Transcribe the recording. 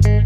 Bye.